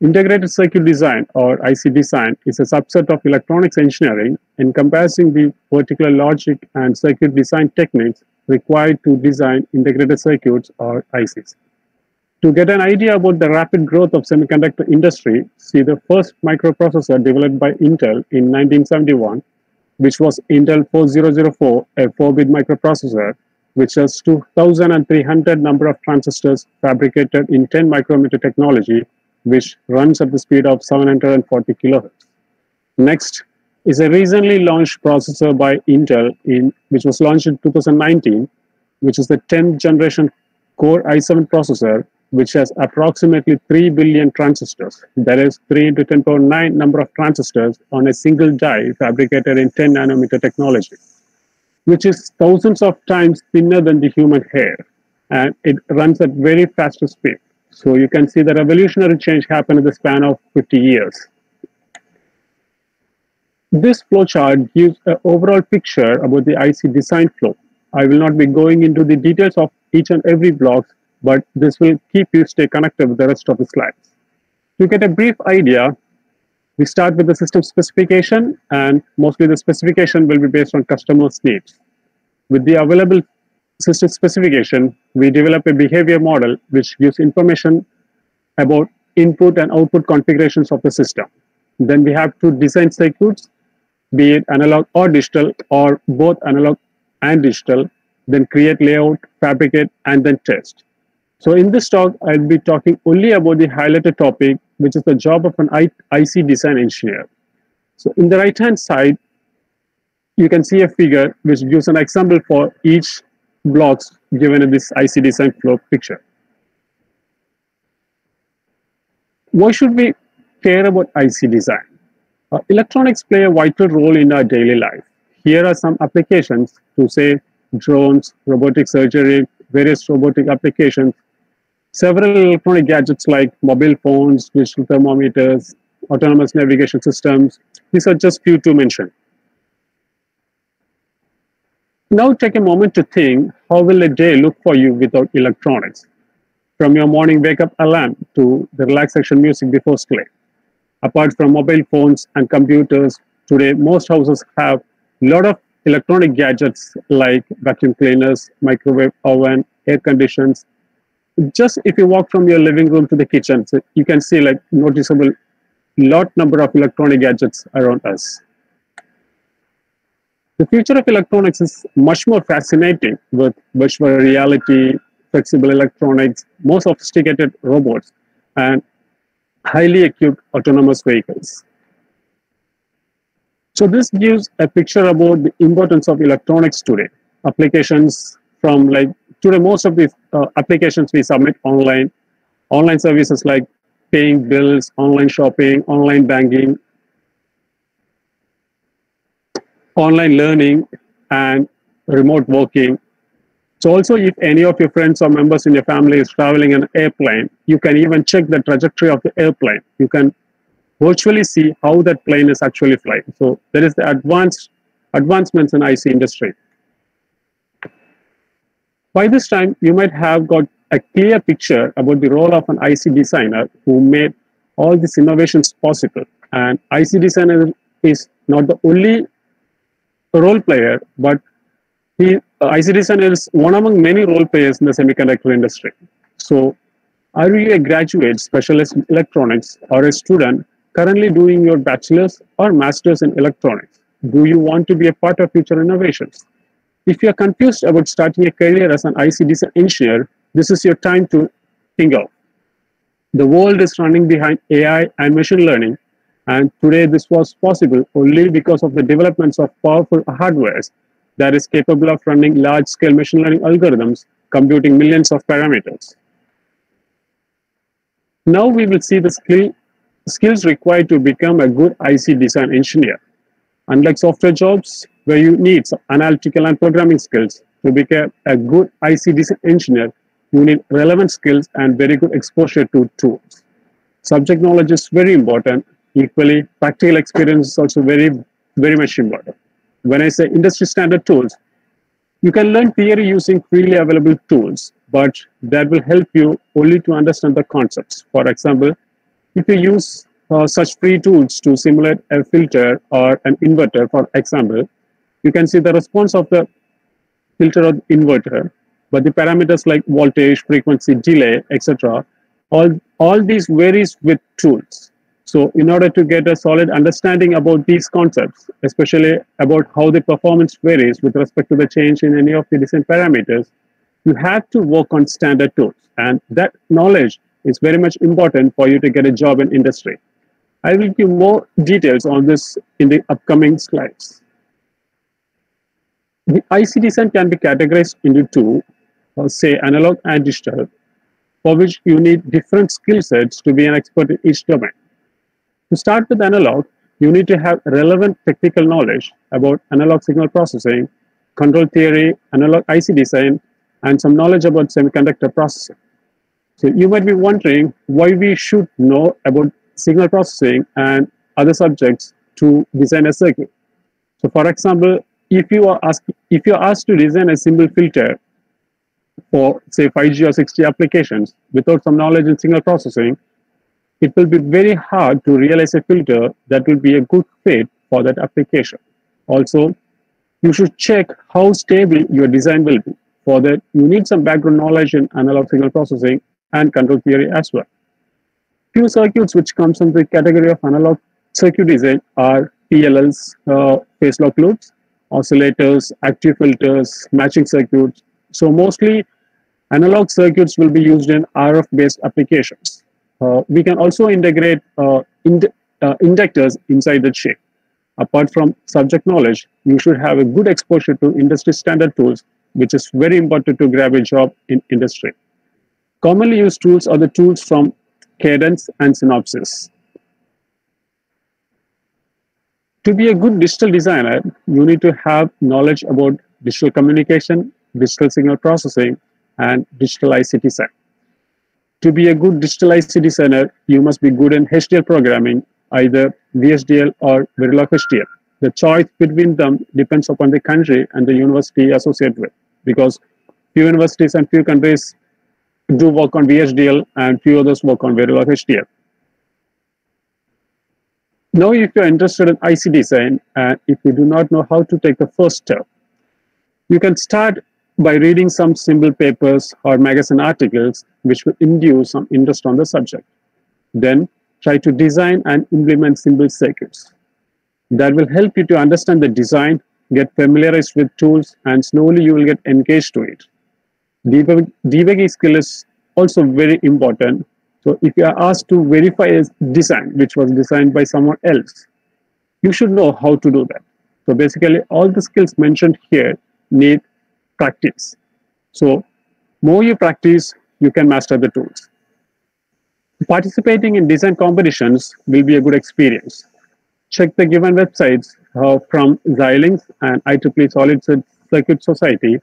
Integrated circuit design or IC design is a subset of electronics engineering encompassing the particular logic and circuit design techniques required to design integrated circuits or ICs. To get an idea about the rapid growth of semiconductor industry, see the first microprocessor developed by Intel in 1971, which was Intel 4004, a 4-bit microprocessor, which has 2,300 number of transistors fabricated in 10 micrometer technology which runs at the speed of 740 kilohertz. Next is a recently launched processor by Intel, in, which was launched in 2019, which is the 10th generation Core i7 processor, which has approximately 3 billion transistors. That is 3 into 10 power 9 number of transistors on a single die fabricated in 10 nanometer technology, which is thousands of times thinner than the human hair. And it runs at very fast speed. So you can see the revolutionary change happen in the span of 50 years. This flowchart gives an overall picture about the IC design flow. I will not be going into the details of each and every block, but this will keep you stay connected with the rest of the slides. To get a brief idea, we start with the system specification, and mostly the specification will be based on customers' needs. With the available system specification, we develop a behavior model which gives information about input and output configurations of the system. Then we have to design circuits, be it analog or digital, or both analog and digital, then create layout, fabricate, and then test. So in this talk, I'll be talking only about the highlighted topic, which is the job of an IC design engineer. So in the right-hand side, you can see a figure which gives an example for each blocks given in this IC design flow picture. Why should we care about IC design? Uh, electronics play a vital role in our daily life. Here are some applications to say drones, robotic surgery, various robotic applications, several electronic gadgets like mobile phones, digital thermometers, autonomous navigation systems. These are just few to mention. Now take a moment to think, how will a day look for you without electronics? From your morning wake-up alarm to the relaxation music before sleep. Apart from mobile phones and computers, today most houses have a lot of electronic gadgets like vacuum cleaners, microwave oven, air conditions. Just if you walk from your living room to the kitchen, so you can see like noticeable lot number of electronic gadgets around us. The future of electronics is much more fascinating with virtual reality, flexible electronics, more sophisticated robots, and highly equipped autonomous vehicles. So this gives a picture about the importance of electronics today. Applications from like today, most of these uh, applications we submit online, online services like paying bills, online shopping, online banking, online learning and remote working. So also if any of your friends or members in your family is traveling an airplane, you can even check the trajectory of the airplane. You can virtually see how that plane is actually flying. So there is the advanced advancements in IC industry. By this time, you might have got a clear picture about the role of an IC designer who made all these innovations possible. And IC designer is not the only role player, but he, uh, IC designer is one among many role players in the semiconductor industry. So are you a graduate specialist in electronics or a student currently doing your bachelor's or master's in electronics? Do you want to be a part of future innovations? If you're confused about starting a career as an IC design engineer, this is your time to think of. The world is running behind AI and machine learning, and today this was possible only because of the developments of powerful hardwares that is capable of running large-scale machine learning algorithms computing millions of parameters. Now we will see the skill, skills required to become a good IC design engineer. Unlike software jobs, where you need analytical and programming skills, to become a good IC design engineer, you need relevant skills and very good exposure to tools. Subject knowledge is very important. equally practical experience is also very, very much important. When I say industry standard tools, you can learn theory using freely available tools, but that will help you only to understand the concepts. For example, if you use uh, such free tools to simulate a filter or an inverter, for example, you can see the response of the filter or inverter, but the parameters like voltage, frequency, delay, etc., all, all these varies with tools. So in order to get a solid understanding about these concepts, especially about how the performance varies with respect to the change in any of the design parameters, you have to work on standard tools. And that knowledge is very much important for you to get a job in industry. I will give more details on this in the upcoming slides. The IC design can be categorized into two, uh, say analog and digital, for which you need different skill sets to be an expert in each domain. To start with analog, you need to have relevant technical knowledge about analog signal processing, control theory, analog IC design, and some knowledge about semiconductor processing. So you might be wondering why we should know about signal processing and other subjects to design a circuit. So for example, if you are asked if you are asked to design a simple filter for say 5G or 6G applications without some knowledge in signal processing, it will be very hard to realize a filter that will be a good fit for that application. Also, you should check how stable your design will be. For that, you need some background knowledge in analog signal processing and control theory as well. Few circuits which comes in the category of analog circuit design are PLLs, uh, phase lock loops, oscillators, active filters, matching circuits. So mostly analog circuits will be used in RF-based applications. Uh, we can also integrate uh, uh, inductors inside the chip. Apart from subject knowledge, you should have a good exposure to industry standard tools, which is very important to grab a job in industry. Commonly used tools are the tools from Cadence and Synopsys. To be a good digital designer, you need to have knowledge about digital communication, digital signal processing, and digital IC design. To be a good digital IC designer, you must be good in HDL programming, either VHDL or Verilog HDL. The choice between them depends upon the country and the university associated with, because few universities and few countries do work on VHDL and few others work on Verilog HDL. Now, if you're interested in IC design and if you do not know how to take the first step, you can start by reading some simple papers or magazine articles which will induce some interest on the subject. Then try to design and implement simple circuits. That will help you to understand the design, get familiarized with tools, and slowly you will get engaged to it. Debugging skill is also very important. So if you are asked to verify a design which was designed by someone else, you should know how to do that. So basically all the skills mentioned here need practice. So more you practice, you can master the tools. Participating in design competitions will be a good experience. Check the given websites uh, from Xilinx and IEEE Solid Circuit Society.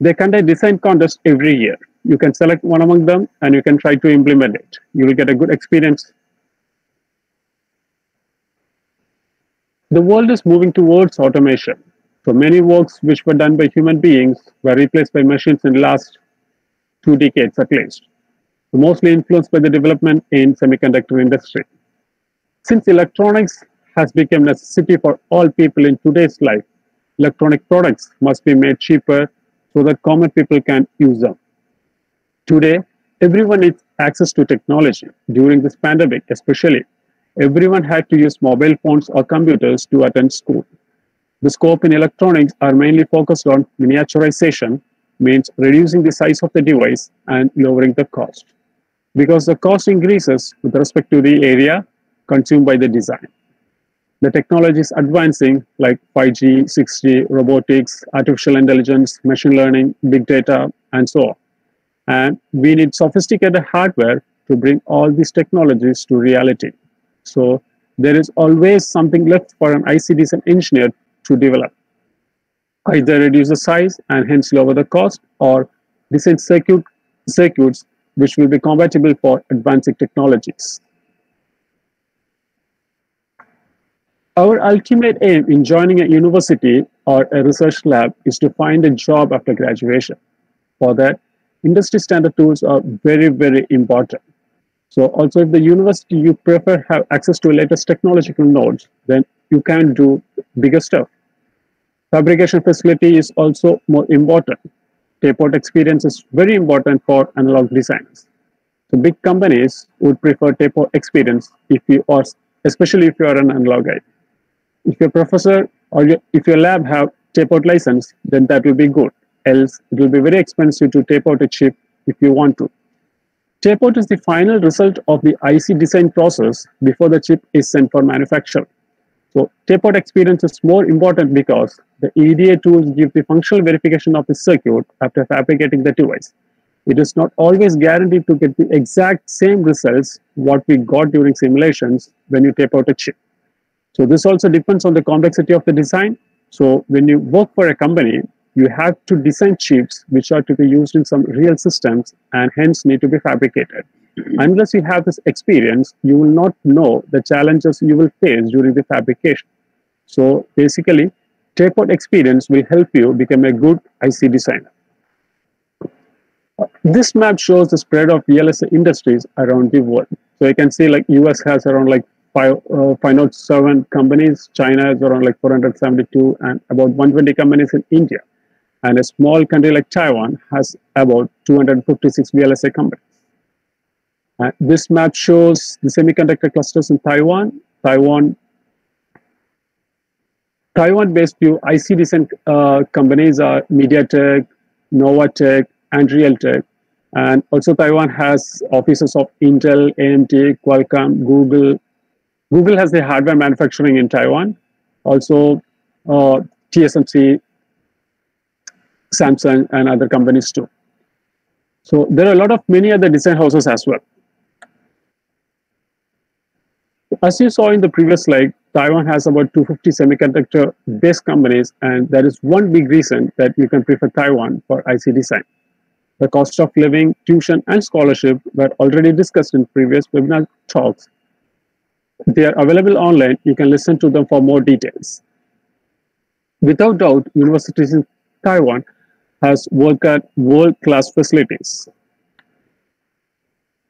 They conduct design contests every year. You can select one among them and you can try to implement it. You will get a good experience. The world is moving towards automation. So many works which were done by human beings were replaced by machines in the last two decades at least, mostly influenced by the development in semiconductor industry. Since electronics has become a necessity for all people in today's life, electronic products must be made cheaper so that common people can use them. Today, everyone needs access to technology. During this pandemic, especially, everyone had to use mobile phones or computers to attend school. The scope in electronics are mainly focused on miniaturization, means reducing the size of the device and lowering the cost. Because the cost increases with respect to the area consumed by the design. The technology is advancing like 5G, 6G, robotics, artificial intelligence, machine learning, big data, and so on. And we need sophisticated hardware to bring all these technologies to reality. So there is always something left for an IC design engineer to develop. Either reduce the size and hence lower the cost or design circuit, circuits which will be compatible for advancing technologies. Our ultimate aim in joining a university or a research lab is to find a job after graduation. For that, industry standard tools are very, very important. So also if the university you prefer have access to latest technological nodes, then you can do bigger stuff. Fabrication facility is also more important. Tape-out experience is very important for analog designers. So big companies would prefer tape-out experience if you are, especially if you are an analog guy. If your professor or your, if your lab have tape-out license, then that will be good. Else, it will be very expensive to tape out a chip if you want to. Tape-out is the final result of the IC design process before the chip is sent for manufacture. So tape-out experience is more important because the EDA tools give the functional verification of the circuit after fabricating the device. It is not always guaranteed to get the exact same results what we got during simulations when you tape out a chip. So this also depends on the complexity of the design. So when you work for a company, you have to design chips which are to be used in some real systems and hence need to be fabricated. Unless you have this experience, you will not know the challenges you will face during the fabrication. So basically, tape-out experience will help you become a good IC designer. This map shows the spread of VLSI industries around the world. So you can see like US has around like five, uh, 507 companies, China is around like 472 and about 120 companies in India. And a small country like Taiwan has about 256 VLSI companies. Uh, this map shows the semiconductor clusters in Taiwan. Taiwan Taiwan-based few IC design uh, companies are MediaTek, Novatek, and Realtek. And also Taiwan has offices of Intel, AMD, Qualcomm, Google. Google has the hardware manufacturing in Taiwan. Also uh, TSMC, Samsung, and other companies too. So there are a lot of many other design houses as well. As you saw in the previous slide, Taiwan has about 250 semiconductor-based companies, and that is one big reason that you can prefer Taiwan for IC design. The cost of living, tuition, and scholarship were already discussed in previous webinar talks. They are available online. You can listen to them for more details. Without doubt, universities in Taiwan has world-class facilities.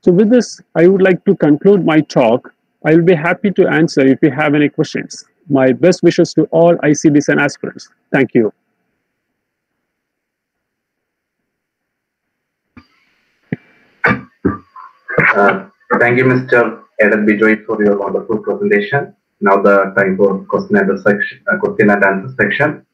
So with this, I would like to conclude my talk I will be happy to answer if you have any questions. My best wishes to all IC design aspirants. Thank you. Uh, thank you, Mr. Edet Bijoy, for your wonderful presentation. Now the time for question and answer section. Uh, question and answer section.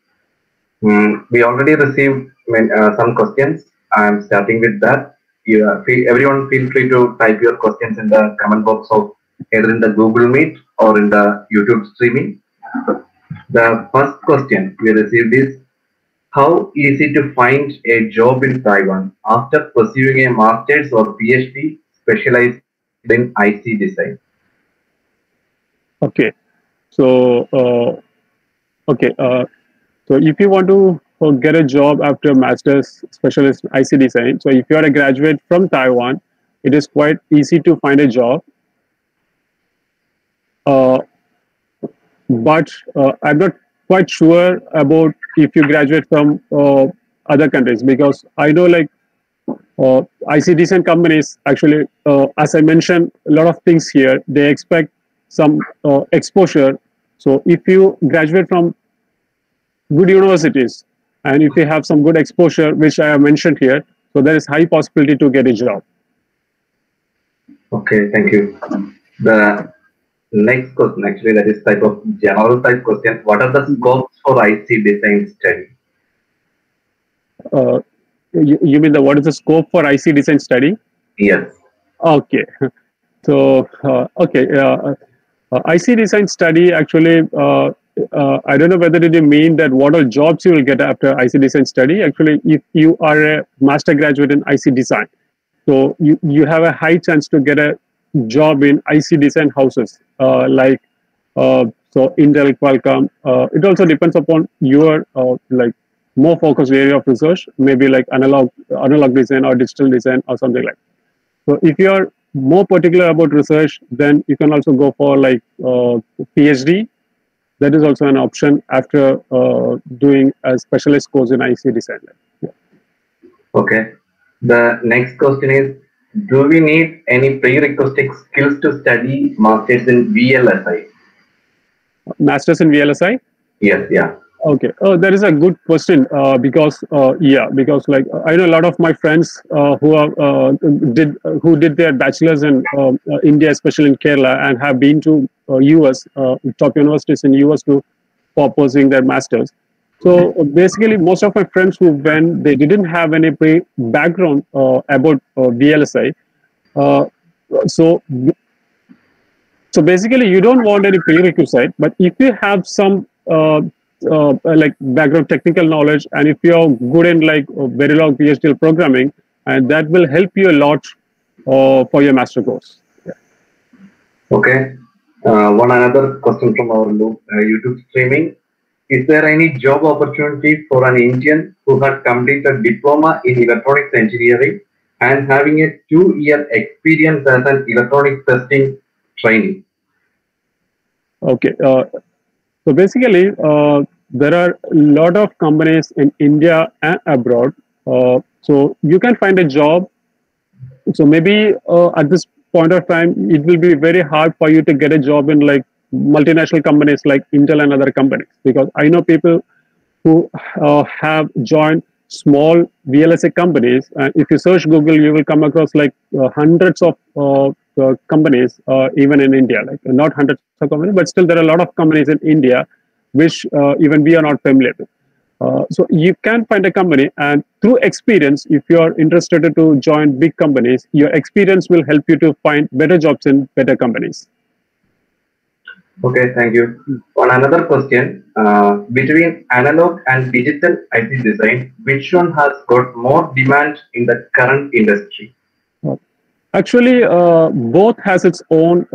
Mm, we already received uh, some questions. I am starting with that. You, uh, everyone feel free to type your questions in the comment box of either in the Google Meet or in the YouTube streaming. The first question we received is how easy to find a job in Taiwan after pursuing a master's or PhD specialized in IC design? Okay, so uh, okay, uh, so if you want to uh, get a job after a master's specialist IC design, so if you are a graduate from Taiwan, it is quite easy to find a job uh, but uh, I'm not quite sure about if you graduate from uh, other countries because I know like uh, IC design companies actually, uh, as I mentioned, a lot of things here, they expect some uh, exposure. So if you graduate from good universities and if you have some good exposure, which I have mentioned here, so there is high possibility to get a job. Okay, thank you. The next question actually that is type of general type question what are the scopes for ic design study uh, you, you mean the what is the scope for ic design study yes okay so uh, okay uh, uh ic design study actually uh, uh, I don't know whether did you mean that what all jobs you will get after IC design study. Actually, if you are a master graduate in IC design, so you, you have a high chance to get a job in IC design houses uh, like uh, so Intel, Qualcomm. Uh, it also depends upon your like more focused area of research, maybe like analog analog design or digital design or something like. So if you are more particular about research, then you can also go for like PhD that is also an option after uh, doing a specialist course in IC design. Yeah. Okay. The next question is, do we need any prerequisite skills to study masters in VLSI? Masters in VLSI? Yes, yeah. Okay, oh, that is a good question uh, because uh, yeah, because like I know a lot of my friends uh, who are uh, did who did their bachelors in um, uh, India, especially in Kerala, and have been to US uh, top universities in US to for pursuing their masters. So basically, most of my friends who went, they didn't have any pre background about VLSI. so so basically, you don't want any prerequisite, but if you have some uh, like background technical knowledge and if you're good in like Verilog VHDL programming and that will help you a lot uh, for your master course. Yeah. Okay. Uh, one another question from our uh, YouTube streaming. Is there any job opportunity for an Indian who has completed diploma in electronics engineering and having a two-year experience as an electronic testing training? Okay. Uh, so basically, uh, there are a lot of companies in India and abroad. Uh, so you can find a job. So maybe uh, at this point of time, it will be very hard for you to get a job in like multinational companies like Intel and other companies because I know people who uh, have joined small VLSI companies. If you search Google, you will come across like uh, hundreds of uh, uh, companies, even in India, like not hundreds of companies, but still there are a lot of companies in India which uh, even we are not familiar with. Uh, so you can find a company and through experience, if you are interested to join big companies, your experience will help you to find better jobs in better companies. Okay, thank you. On another question, uh, between analog and digital IC design, which one has got more demand in the current industry? Actually, uh, both has its own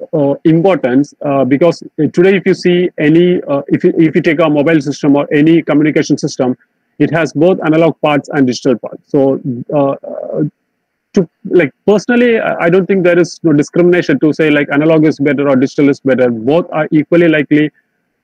uh, uh, importance uh, because today if you see any uh, if, you, if you take a mobile system or any communication system it has both analog parts and digital parts. So uh, to like personally i don't think there is no discrimination to say like analog is better or digital is better. Both are equally likely.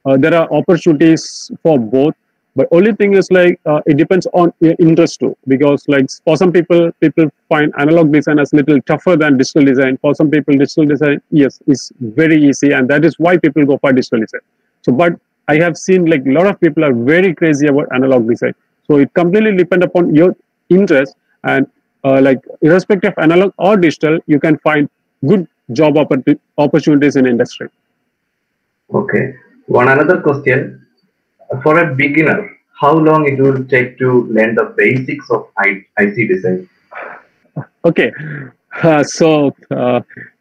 Uh, there are opportunities for both but only thing is like uh, it depends on your interest too because like for some people people find analog design as little tougher than digital design. For some people digital design yes is very easy and that is why people go for digital design. So but i have seen like a lot of people are very crazy about analog design. So it completely depends upon your interest and uh, like irrespective of analog or digital you can find good job opportunities in industry. Okay. One another question for a beginner, how long it will take to learn the basics of IC design? Okay, uh, so uh,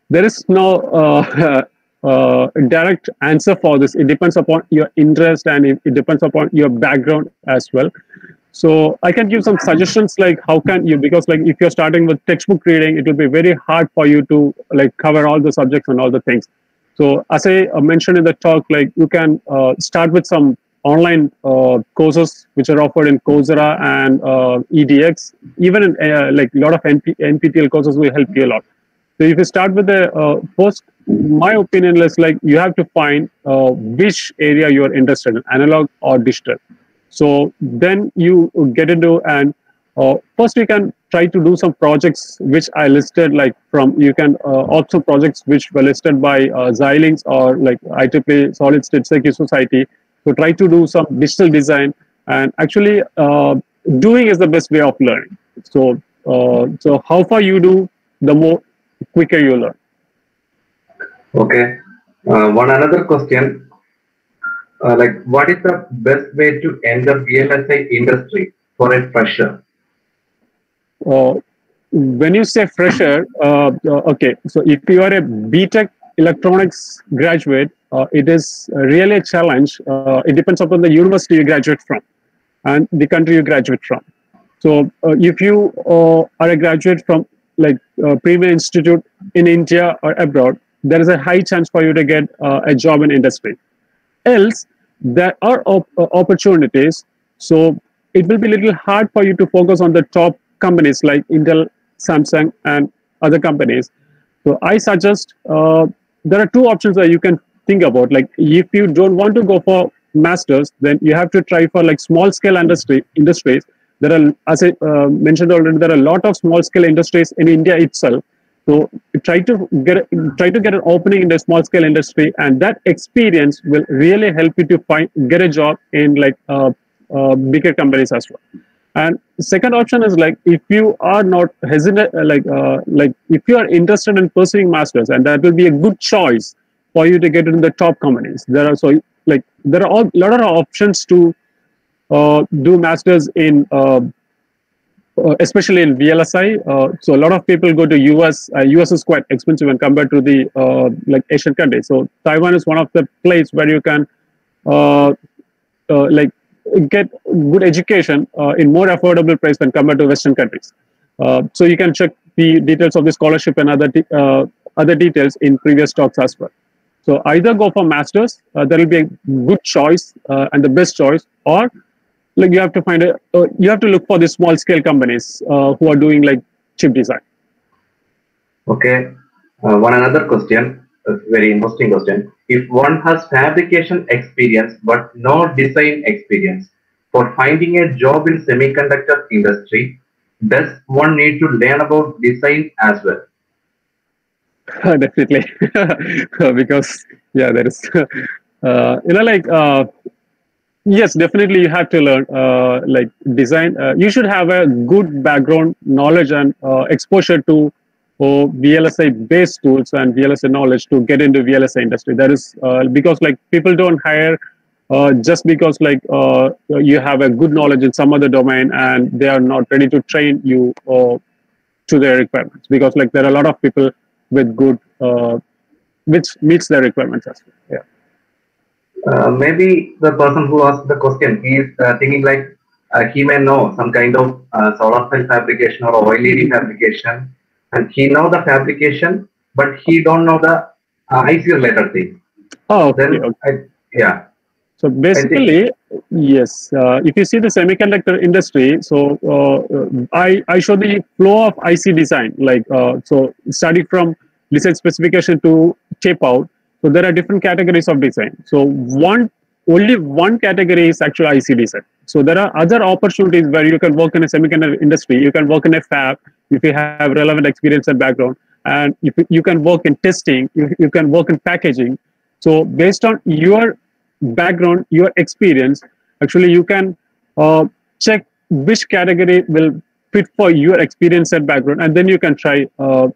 there is no uh, uh, direct answer for this. It depends upon your interest and it, it depends upon your background as well. So I can give some suggestions like how can you because like if you're starting with textbook reading, it will be very hard for you to like cover all the subjects and all the things. So as I mentioned in the talk, like you can uh, start with some online uh, courses which are offered in Coursera and uh, EDX. Even in, uh, like a lot of NP, NPTEL courses will help you a lot. So if you start with the uh, first, my opinion is like you have to find uh, which area you are interested in, analog or digital. So then you get into and uh, first you can try to do some projects which I listed like from you can also projects which were listed by uh, Xilinx or like IEEE Solid State Circuits Society so try to do some digital design and actually uh, doing is the best way of learning. So, uh, so how far you do, the more quicker you learn. Okay. Uh, one another question. Uh, like, what is the best way to enter VLSI industry for a fresher? Uh, when you say fresher, uh, okay, so if you are a BTech electronics graduate, uh, it is really a challenge. Uh, it depends upon the university you graduate from and the country you graduate from. So uh, if you are a graduate from like uh, Premier Institute in India or abroad, there is a high chance for you to get uh, a job in industry. Else, there are op opportunities. So it will be a little hard for you to focus on the top companies like Intel, Samsung, and other companies. So I suggest uh, there are two options that you can think about. Like if you don't want to go for masters, then you have to try for like small scale industry industries. There are, as I uh, mentioned already, there are a lot of small scale industries in India itself. So try to get try to get an opening in the small scale industry, and that experience will really help you to find get a job in like uh, uh, bigger companies as well. And second option is like if you are not hesitant, uh, like uh, like if you are interested in pursuing masters, and that will be a good choice for you to get in the top companies. There are so like there are a lot of options to uh, do masters in uh, uh, especially in VLSI. Uh, so a lot of people go to US. US is quite expensive when compared to the like Asian countries. So Taiwan is one of the place where you can like get good education in more affordable price when compared to Western countries. so you can check the details of the scholarship and other other details in previous talks as well. So either go for masters, there will be a good choice and the best choice, or like you have to find a uh, you have to look for the small scale companies uh, who are doing like chip design okay uh, one another question a very interesting question if one has fabrication experience but no design experience for finding a job in semiconductor industry does one need to learn about design as well? Definitely. Because yeah there is uh, you know like uh, yes definitely you have to learn uh, like design uh, you should have a good background knowledge and uh, exposure to uh, vlsi based tools and vlsi knowledge to get into vlsi industry. That is uh, because like people don't hire uh, just because like uh, you have a good knowledge in some other domain and they are not ready to train you to their requirements. Because like there are a lot of people with good which meets their requirements as well. Yeah. Uh, maybe the person who asked the question is uh, thinking like uh, he may know some kind of uh, solar cell fabrication or OLED fabrication, and he know the fabrication, but he don't know the uh, IC related thing. Oh, okay. Then, okay. I, yeah. So basically, yes. Uh, if you see the semiconductor industry, so I I show the flow of IC design, like so starting from design specification to tape out so there are different categories of design. So one only one category is actual IC design. So there are other opportunities where you can work in a semiconductor industry. You can work in a fab if you have relevant experience and background, and if you can work in testing, you, you can work in packaging. So based on your background, your experience, actually you can uh, check which category will fit for your experience and background, and then you can try uh,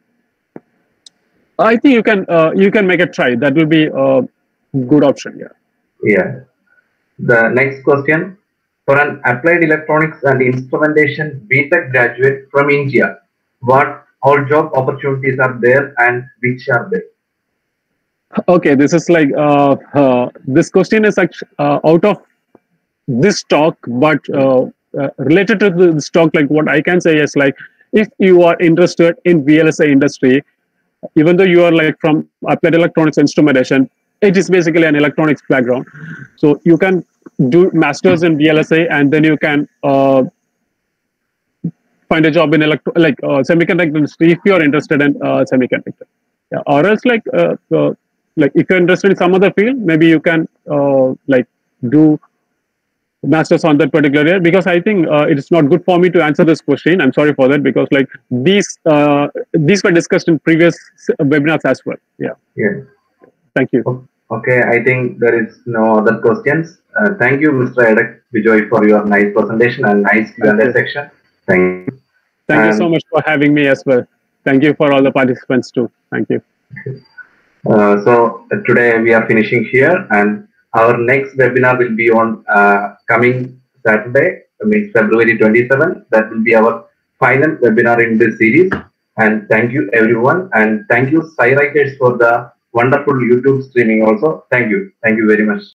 I think you can uh, you can make a try. That will be a good option. Yeah. Yeah. The next question for an applied electronics and instrumentation BTech graduate from India, what all job opportunities are there and which are they? Okay, this is like uh, uh, this question is actually uh, out of this talk, but uh, uh, related to this talk, like what I can say is like if you are interested in VLSI industry, even though you are like from applied electronics instrumentation, it is basically an electronics background. So you can do masters in VLSI and then you can uh, find a job in electro like uh, semiconductor industry if you are interested in uh, semiconductor. Yeah. Or else like uh, uh, like if you're interested in some other field, maybe you can uh, like do masters on that particular area because I think it is not good for me to answer this question. I'm sorry for that because like these these were discussed in previous webinars as well. Yeah. Yeah. Thank you. Okay, I think there is no other questions. Uh, thank you, Mr. Edet Bijoy, for your nice presentation and nice Q&A section. Thank you. Thank and you so much for having me as well. Thank you for all the participants too. Thank you. Uh, so uh, today we are finishing here and our next webinar will be on uh, coming Saturday, I mean February 27. That will be our final webinar in this series. And thank you everyone. And thank you SciWriters for the wonderful YouTube streaming also. Thank you. Thank you very much.